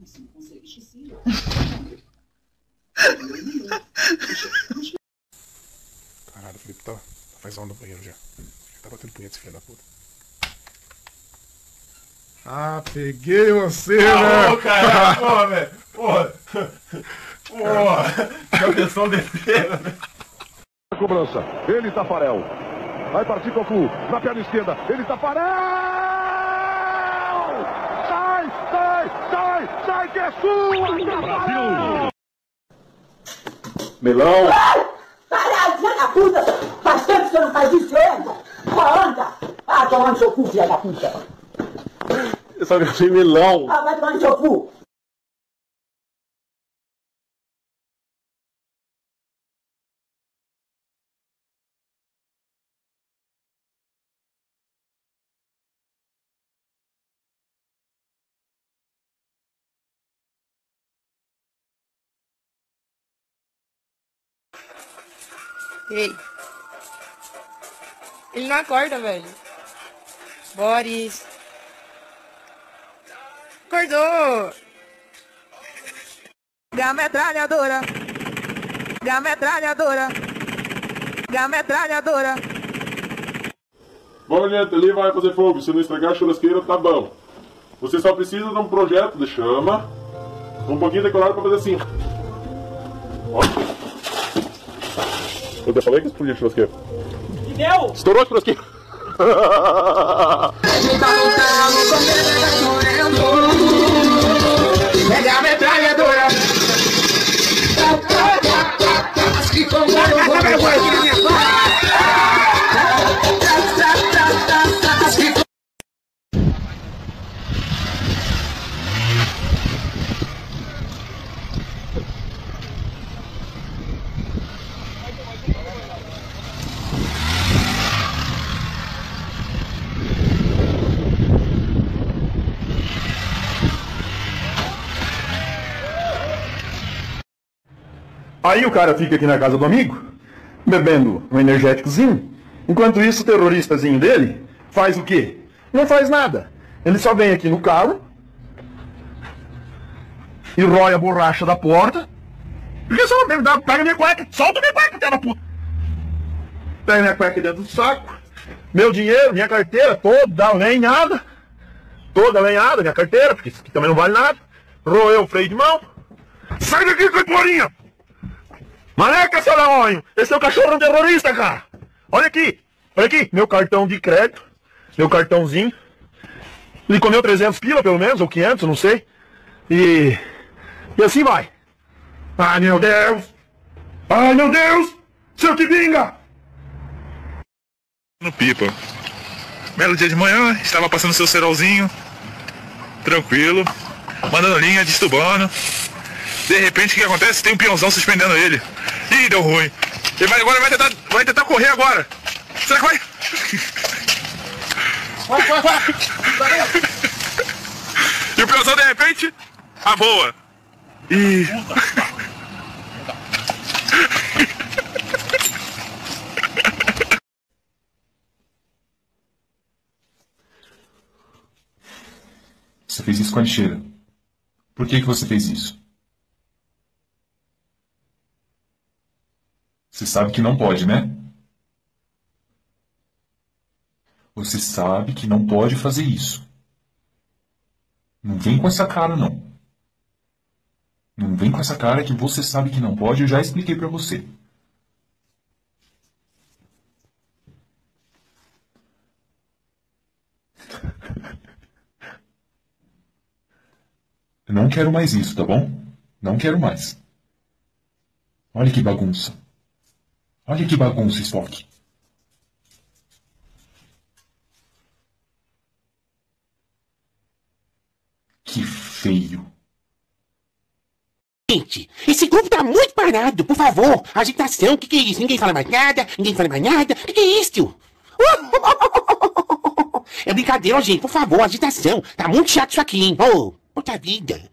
Você não consegue esquecer. Caralho, o Felipe tá, faz onda no banheiro já. Já tá batendo punheta esse filho da puta. Ah, peguei você, né? Ô, cara, porra, velho. Porra. Porra. Cabeção descendo, né? Cobrança. Ele, Tafarel. Vai partir Cocu. Na perna esquerda. Ele, Tafarel! Sai, sai, que é sua! Brasil! Melão. Caralho, filha da puta! Faz tempo que você não faz isso, anda! Anda! Ah, tomar no seu cu, filha da puta! Eu só gravei melão. Ah, vai tomar no seu cu! Ei. Ele não acorda, velho. Boris. Acordou. Gama metralhadora. Gama metralhadora. Gama metralhadora. Bom, gente, ali vai fazer fogo. Se não estragar a churrasqueira, tá bom. Você só precisa de um projeto de chama. Um pouquinho decorado pra fazer assim. Ó. Eu te falei que explodia a churrasqueira. Deu! Estourou Aí o cara fica aqui na casa do amigo, bebendo um energéticozinho. Enquanto isso, o terroristazinho dele faz o quê? Não faz nada. Ele só vem aqui no carro e rói a borracha da porta. Porque só mesmo dá, pega minha cueca, solta minha cueca, filha da puta. Pega minha cueca dentro do saco, meu dinheiro, minha carteira toda lenhada. Toda lenhada, minha carteira, porque isso aqui também não vale nada. Roeu o freio de mão. Sai daqui, caiporinha! Maneca, seu Leônio! Esse é o cachorro um terrorista, cara! Olha aqui! Olha aqui! Meu cartão de crédito. Meu cartãozinho. Ele comeu 300 pila, pelo menos, ou 500, eu não sei. E... E assim vai. Ai, meu Deus! Ai, meu Deus! Seu Tibinga! no pipa. Belo dia de manhã, estava passando seu cerolzinho, tranquilo, mandando linha, destubando. De repente, o que acontece? Tem um peãozão suspendendo ele. Ih, deu ruim. Ele vai agora vai tentar, vai tentar correr agora. Será que vai? E o peãozão, de repente, a boa. Ih. Você fez isso com a lixeira. Por que, que você fez isso? Você sabe que não pode, né? Você sabe que não pode fazer isso. Não vem com essa cara, não. Não vem com essa cara que você sabe que não pode, eu já expliquei pra você. Eu não quero mais isso, tá bom? Não quero mais. Olha que bagunça. Olha que bagunça, Spock. Que feio. Gente, esse grupo tá muito parado, por favor. Agitação, o que, que é isso? Ninguém fala mais nada, ninguém fala mais nada. O que, que é isso? É brincadeira, gente, por favor, agitação. Tá muito chato isso aqui, hein? Ô, puta vida.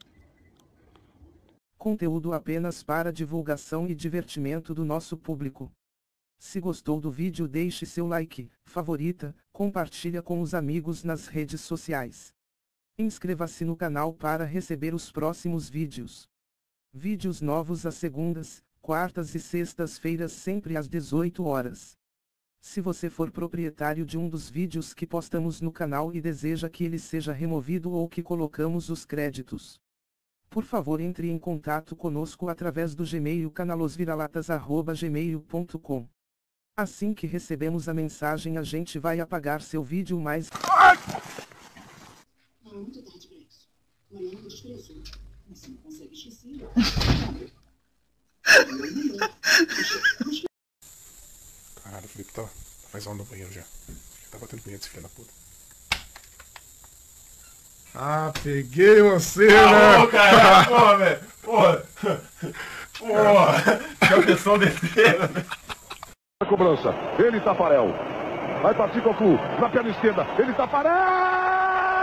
Conteúdo apenas para divulgação e divertimento do nosso público. Se gostou do vídeo deixe seu like, favorita, compartilha com os amigos nas redes sociais. Inscreva-se no canal para receber os próximos vídeos. Vídeos novos às segundas, quartas e sextas-feiras sempre às 18 horas. Se você for proprietário de um dos vídeos que postamos no canal e deseja que ele seja removido ou que colocamos os créditos, por favor entre em contato conosco através do Gmail canalosviralatas@gmail.com. Assim que recebemos a mensagem a gente vai apagar seu vídeo mais Não é muito tarde pra isso. Mariana me desprezou. Você não consegue esquecer. Caralho, o Felipe tá, faz onda no banheiro já. Tá batendo punheta esse filho da puta. Ah, peguei você, né? Ô, cara, pô, velho. Pô. Pô. Que atenção desceram, né? Cobrança. Ele Tafarel. Vai partir Cocu. Na perna esquerda. Ele Tafarel.